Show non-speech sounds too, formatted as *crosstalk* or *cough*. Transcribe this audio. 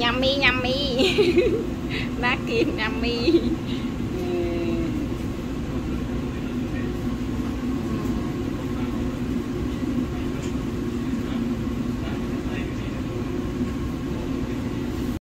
Yummy yummy *laughs* Bác Kim yummy